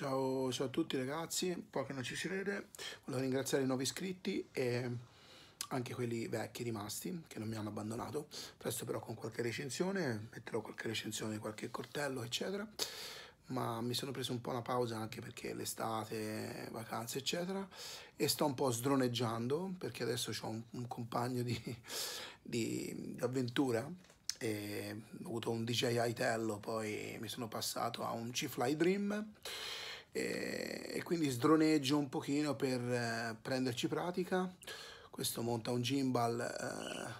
Ciao, ciao a tutti ragazzi, un po' che non ci si vede, volevo ringraziare i nuovi iscritti e anche quelli vecchi rimasti che non mi hanno abbandonato, presto però con qualche recensione, metterò qualche recensione qualche cortello eccetera, ma mi sono preso un po' una pausa anche perché l'estate, vacanze eccetera e sto un po' sdroneggiando perché adesso ho un, un compagno di, di, di avventura. Ho avuto un DJI Tello, poi mi sono passato a un C-Fly Dream e, e, quindi sdroneggio un pochino per eh, prenderci pratica. Questo monta un gimbal eh,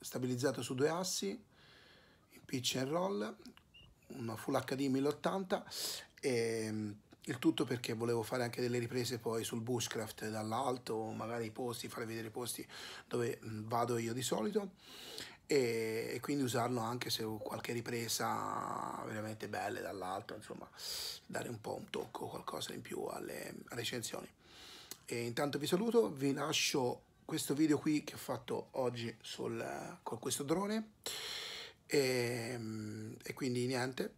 stabilizzato su due assi, in pitch and roll, una Full HD 1080 e il tutto perché volevo fare anche delle riprese poi sul bushcraft dall'alto, magari i posti, fare vedere i posti dove vado io di solito e, e, quindi usarlo anche se ho qualche ripresa veramente belle dall'alto, insomma, dare un po' un tocco, qualcosa in più alle recensioni. E intanto vi saluto, vi lascio questo video qui che ho fatto oggi sul, con questo drone e, e quindi niente,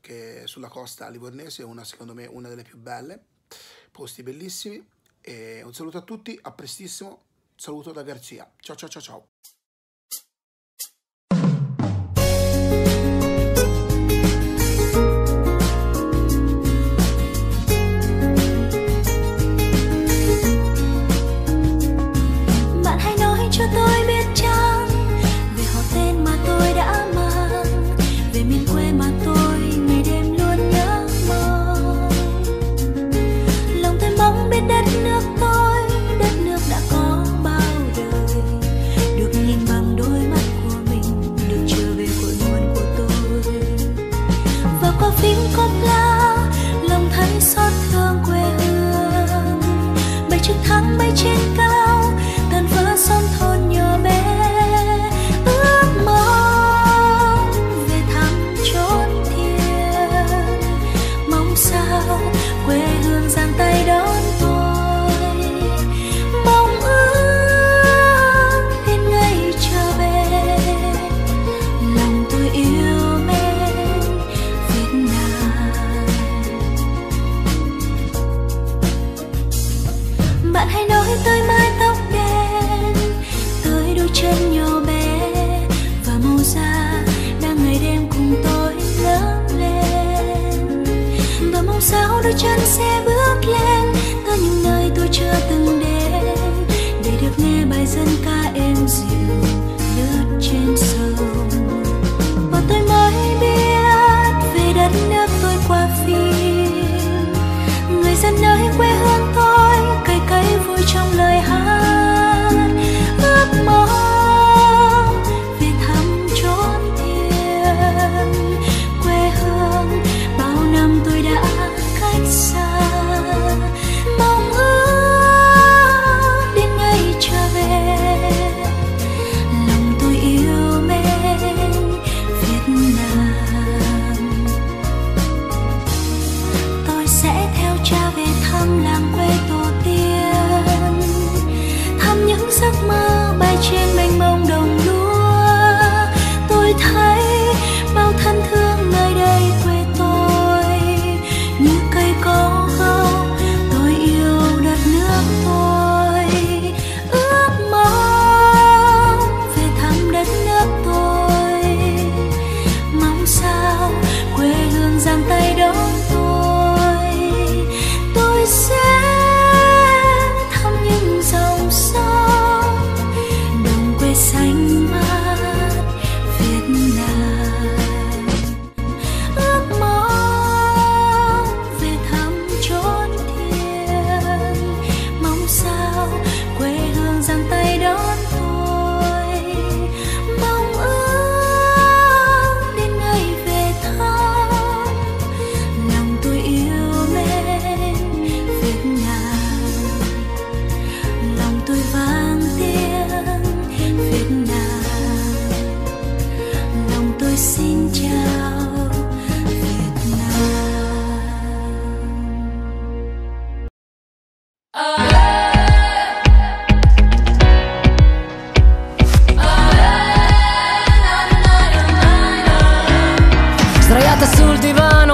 che sulla costa livornese, una secondo me una delle più belle, posti bellissimi e un saluto a tutti, a prestissimo, saluto da Garzia, ciao ciao ciao ciao. vĩnh cốp la, lòng thấy xót thương quê hương. Bay trước tháng bay trên cao sao đôi chân sẽ bước lên. Tới những nơi tôi chưa từng đến. Để được nghe bài dân ca êm dịu, lướt trên sông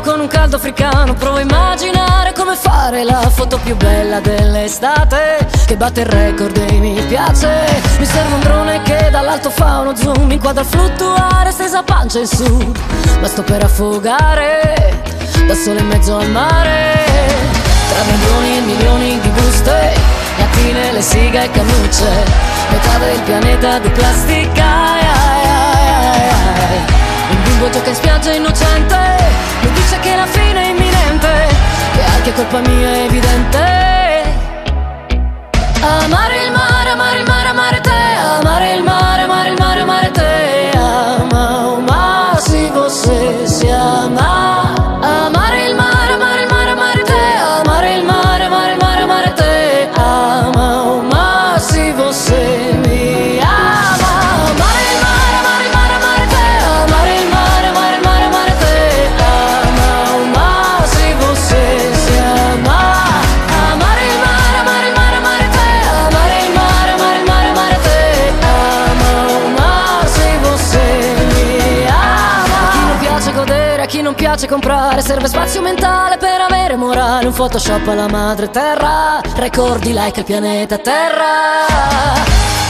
con un caldo africano. Provo a immaginare come fare la foto più bella dell'estate Che batte il record e mi piace. Mi serve un drone che dall'alto fa uno zoom Inquadra fluttuare stesa pancia in su. Ma sto per affogare Da sole in mezzo al mare. Tra milioni e milioni di buste Latine, le siga e cannucce. Metà del pianeta di plastica Un gioca in spiaggia innocente. Mi dice che la fine è imminente Che anche colpa mia è evidente. Amare il mare, amare il mare, amare te non piace comprare, serve spazio mentale per avere morale. Un Photoshop alla madre terra, record like al pianeta terra.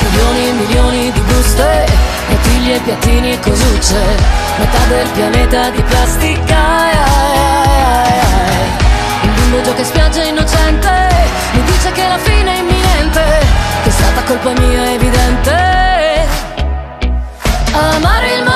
Milioni e milioni di buste, bottiglie, piattini e cosucce. Metà del pianeta di plastica. Ai, ai, ai, Il bimbo gioca in spiaggia innocente, mi dice che la fine è imminente. Che è stata colpa mia evidente. Amare il mondo.